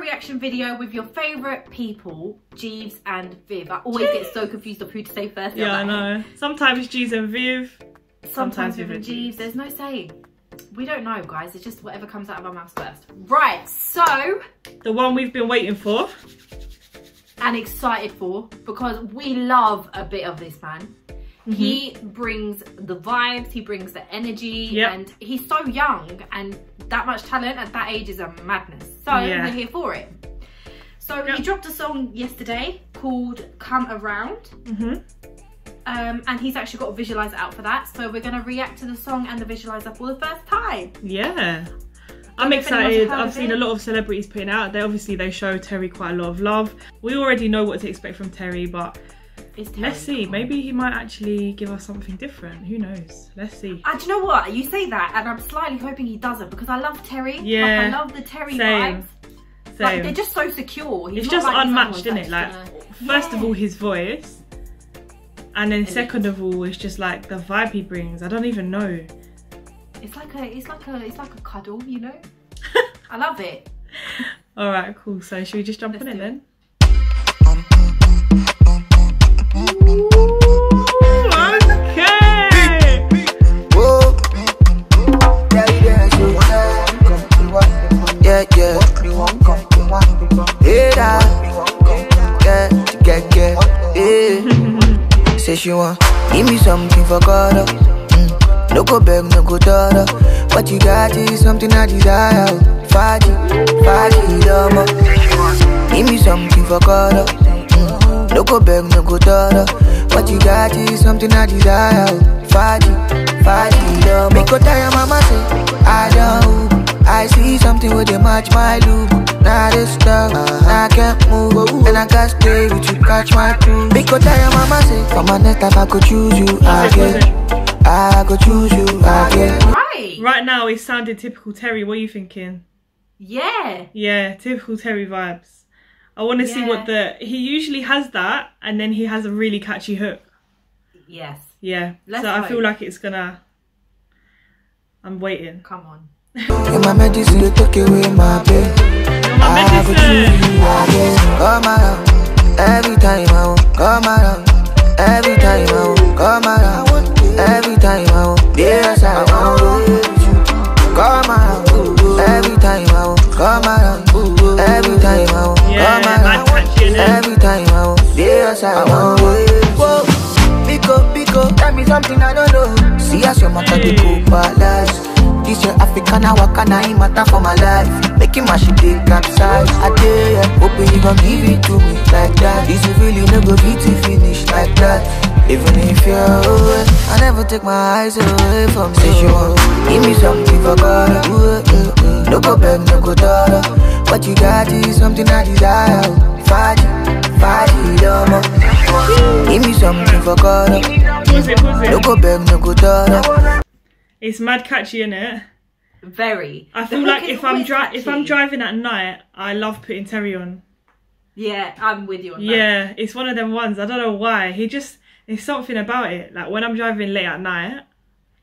reaction video with your favourite people, Jeeves and Viv. I always get so confused of who to say first. Yeah, I know. Sometimes Jeeves and Viv. Sometimes, Sometimes Viv and and Jeeves. There's no saying. We don't know, guys. It's just whatever comes out of our mouths first. Right, so, The one we've been waiting for. and excited for, because we love a bit of this man. He brings the vibes, he brings the energy, Yep. and he's so young and that much talent at that age is a madness. So Yeah. we're here for it. So Yep. he dropped a song yesterday called Come Around. hmm Um, and he's actually got a visualizer out for that. So we're gonna react to the song and the visualizer for the first time. Yeah. I'm know if anyone's excited. I've seen a lot of celebrities putting out. They obviously they show Terri quite a lot of love. We already know what to expect from Terri, but It's let's see. Maybe he might actually give us something different. Who knows? Let's see. Uh, do you know what? You say that, and I'm slightly hoping he doesn't because I love Terri. Yeah, like, I love the Terri same, vibes. Like Same. they're just so secure. He's it's just like unmatched, isn't it? Like, first of all, his voice, and then second of all, it's just like the vibe he brings. I don't even know. it's like a, it's like a, it's like a cuddle, you know. I love it. All right, cool. So should we just jump Let's on it then? Yeah, yeah. Hey, da. Yeah, yeah, yeah, yeah. Say she want give me something for God. Mm. No go beg, no go daughter. What you got is something I desire. Faji, Faji, lama. Give me something for God. Mm. No go beg, no go daughter. What you got is something I desire. Faji, Faji, lama. Make go tire mama say. I see something with they match my look. Now this stuff, now I can't move. And I can't stay with you, catch my crew. Make go tire mama say, for my next life I could choose you again. I could choose you again. Right. Right now, it sounded typical Terri. What are you thinking? Yeah. Yeah, typical Terri vibes. I want to see what the he usually has that, and then he has a really catchy hook. Yes. Yeah, Let's so I feel like it's gonna. I'm waiting. Come on. In my medicine, they take away my pain. My I could choose medicine. again. Come around, every time I want. Come around, every time I want. Come around, every time I want. Yes, I want. Come around, every time I want. Come around, every time I want. Come around, eh? every time I want. Yes, I want. Whoa, Biko, Biko, tell me something I don't know. See as your matter Hey. dey go palace. This your African, I walk and I matter for my life. Making my shit dey capsize. I dare ya, hoping you gon' give it to me like that. This you really no go beat it finish like that. Even if you're away, I never take my eyes away from you. Say you want, give me something for God. No go beg, no go daughter. What you got is something I desire. Faji, Faji, Domo. Give me something for God. It, No it. go beg, no go daughter. It's mad catchy, innit? Very. I feel like if I'm dri- if I'm driving at night, I love putting Terri on. Yeah, I'm with you on that. Yeah, it's one of them ones. I don't know why. He just there's something about it. Like when I'm driving late at night, it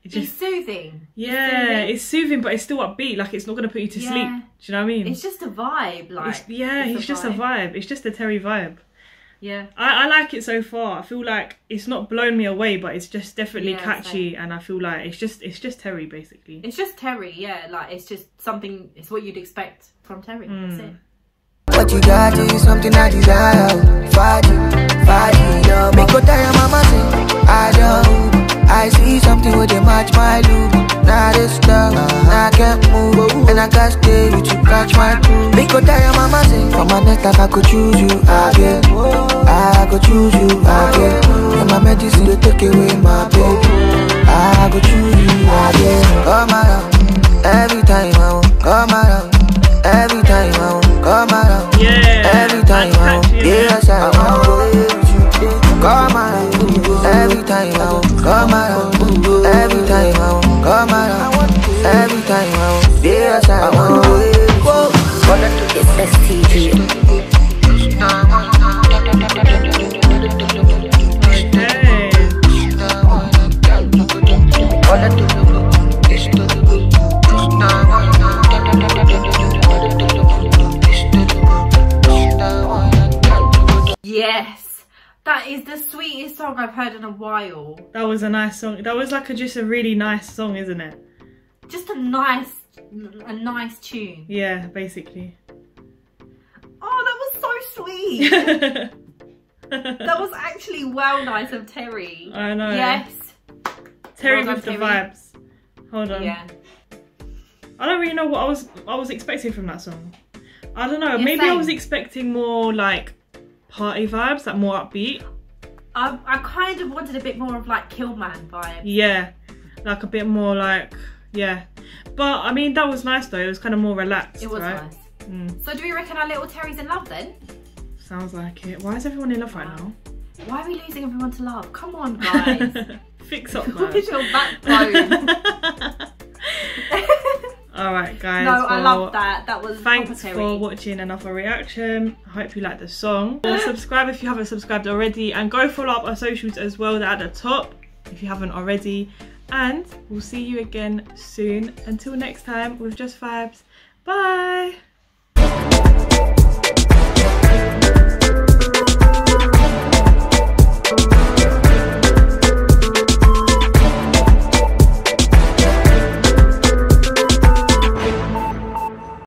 It's just soothing. yeah, soothing. it's soothing, but it's still upbeat. Like it's not gonna put you to Yeah. sleep. Do you know what I mean? It's just a vibe, like. It's- yeah, it's it's just a vibe. It's just a Terri vibe. Yeah. I, I like it so far. I feel like it's not blown me away, but it's just definitely Yeah, catchy, and I feel like it's just it's just Terri basically. It's just Terri, yeah. Like it's just something. It's what you'd expect from Terri. Mm. That's it. What you got is something I desire. Faji, Faji, love. Make go tire mama I can't stay with you, catch my crew. Make go tire mama say, for my next life I could choose you again. I could choose you again. And my medicine they take away my Yes, that is the sweetest song I've heard in a while. That was a nice song. That was like a, just a really nice song, isn't it? Just a nice, a nice tune. Yeah, basically sweet. that was actually well nice of Terri. I know. Yes. Terri Well done, with the Terri. vibes. Hold on. Yeah. I don't really know what I was I was expecting from that song. I don't know. Yeah, maybe I was expecting more like party vibes, like more upbeat. I, I kind of wanted a bit more of like Killman vibe. Yeah, like a bit more like yeah. But I mean, that was nice though. It was kind of more relaxed. It was right? nice. Mm, So do we reckon our little Terri's in love then? Sounds like it. Why is everyone in love right now? Why are we losing everyone to love? Come on, guys. Fix up, what man. is your backbone? All right, guys. no, I love that. That was Thanks for watching another reaction. I hope you liked the song. Well, subscribe if you haven't subscribed already and go follow up our socials as well. They're at the top if you haven't already. And we'll see you again soon. Until next time with Just Vibes. Bye.